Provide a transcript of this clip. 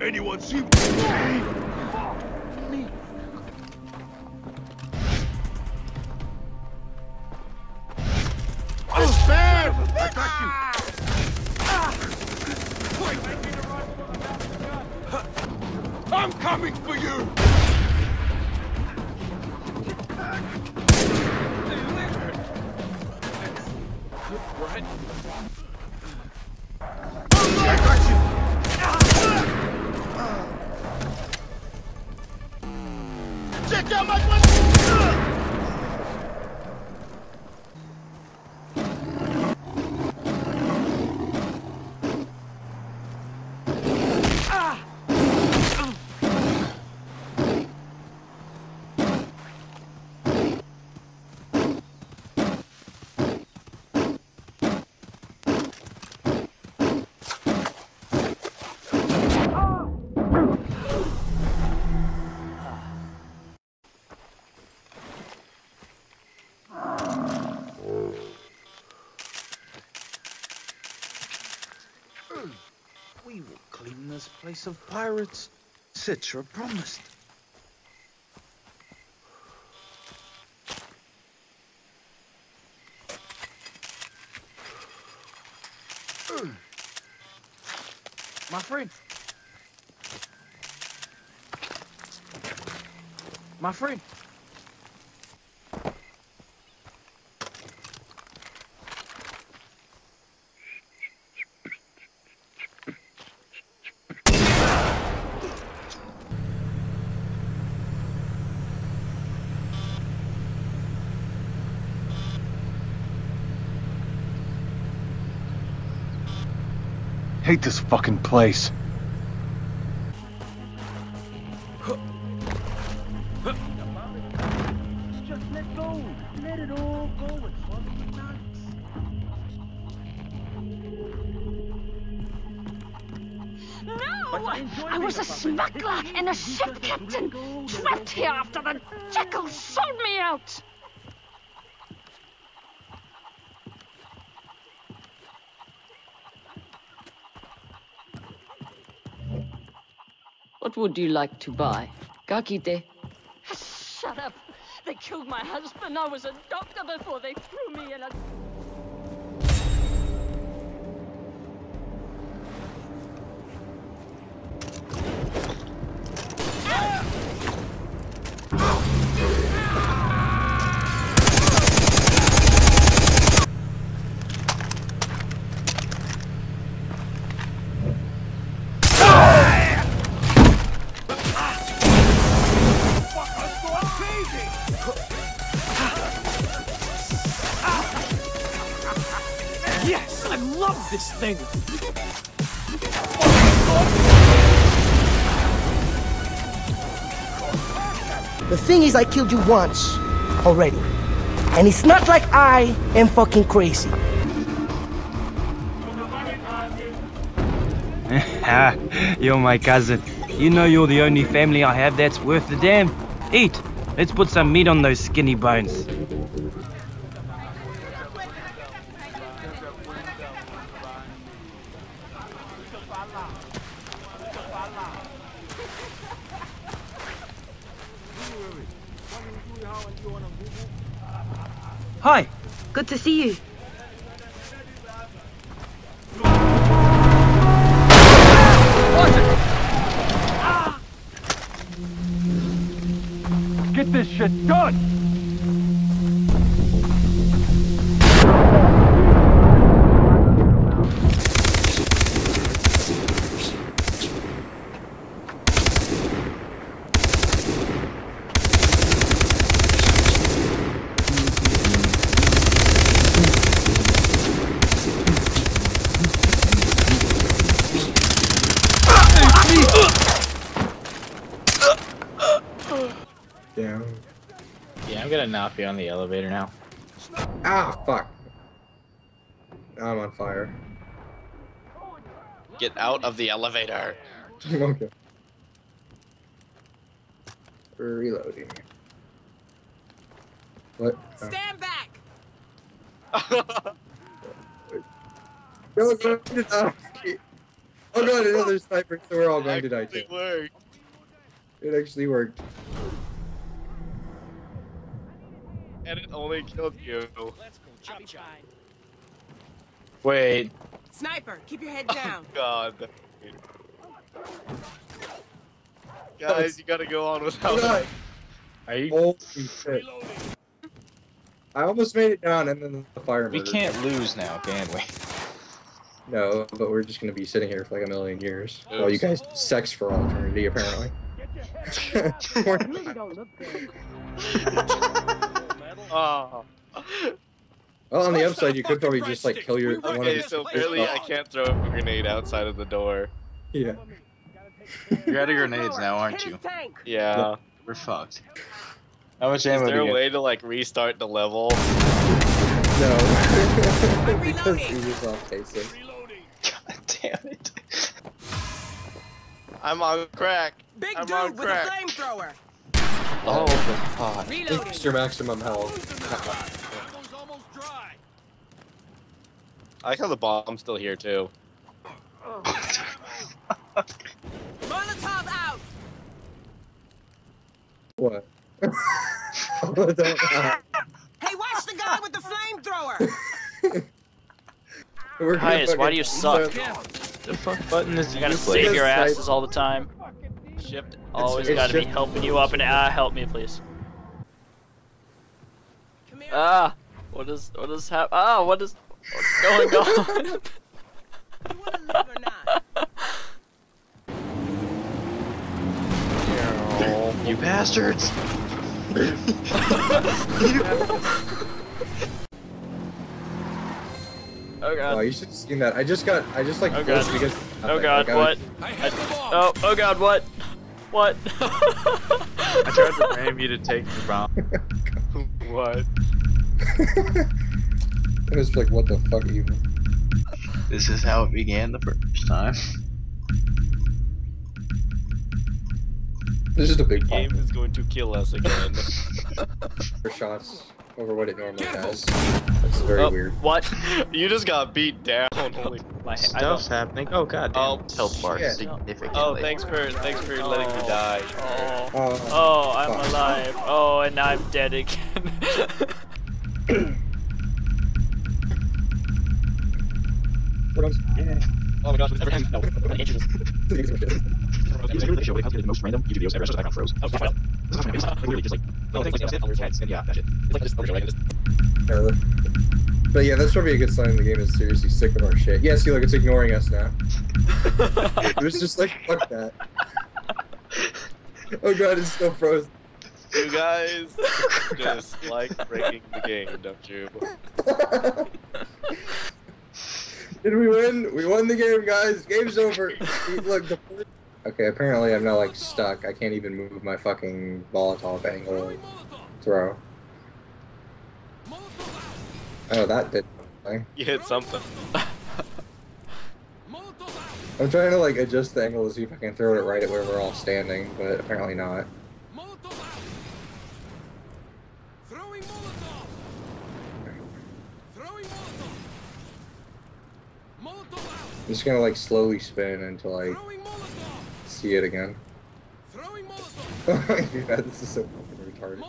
Anyone see? Clean this place of pirates. Citra promised. Hmm. My friend. My friend. Hate this fucking place. I was a smuggler and a ship captain, trapped here after the jackals sold me out! What would you like to buy? Kakite. Shut up! They killed my husband. I was a doctor before they threw me in a. love this thing. The thing is, I killed you once already. And it's not like I am fucking crazy. you're my cousin. You know you're the only family I have that's worth the damn. Eat. Let's put some meat on those skinny bones. Hi. Good to see you. Get this shit done! Down. Yeah, I'm gonna not be on the elevator now. Ah, fuck. I'm on fire. Get out of the elevator. okay. Reloading. What? Oh. Stand back! No, it's going. Oh god, another sniper, so we're all going to die too. Actually worked. It actually worked. And it only killed you. Wait. Sniper, keep your head down. God. Guys, you gotta go on without God. me. Are you? Holy shit. I almost made it down and then the fire We can't me. lose now, can we? No, but we're just gonna be sitting here for like a million years. While oh, you guys sex for all eternity, apparently. We're not- Oh. well, on the upside, you could probably just like kill your one of Okay, so sisters. apparently I can't throw a grenade outside of the door. Yeah. You're out of grenades now, aren't you? Yeah. We're fucked. How much ammo? Is ammo there do a you way way to like restart the level? No. I'm because reloading. he was off casing. God damn it. I'm on crack. Big I'm dude on with crack. a flamethrower. Oh god. Reloading. Extra maximum health. I like how the bomb's still here too. Molotov out. what? I. Hey, watch the guy with the flamethrower. We're gonna Highest, why do you fucking- suck? The fuck button is You gotta save your asses all the time. Shift. Always it's gotta be helping you up and ah, help me please. Come here. Ah, what is what is hap? Ah, what is what's going on? you wanna live or not? You bastards! oh Oh, you should have seen that. I just got. I just like. Oh, forced God. because Oh god, like, what? was- I- oh, oh god, what? What? I tried to ram you to take the bomb. What? it was like, what the fuck even? This is how it began the first time. This is a big the Game pop is going to kill us again. for shots over what it normally has. That's very oh, weird. What? you just got beat down. Holy. My Stuff's happening. Oh god damn. Oh, Health bar shit. significantly. Oh, thanks for thanks for letting me die. Oh. Oh, Oh, I'm fuck. alive. Oh, and I'm dead again. Oh my gosh, it's everything. No. the most random YouTube videos ever, so the background froze. Oh, fuck. Literally just like, oh, thanks, like, on your heads, and yeah, that shit. It's like just overjoyed. Yeah, But yeah, that's probably a good sign the game is seriously sick of our shit. Yeah, see, look, it's ignoring us now. It was just like, fuck that. Oh god, it's still frozen. You guys just like breaking the game, don't you? Did we win? We won the game, guys. Game's over. Look, the Okay, apparently I'm now like stuck. I can't even move my fucking Molotov angle throw. Oh, that did something. You hit something. I'm trying to like adjust the angle to see if I can throw it right at where we're all standing, but apparently not. I'm just gonna like slowly spin until I see it again. yeah, this is so fucking retarded.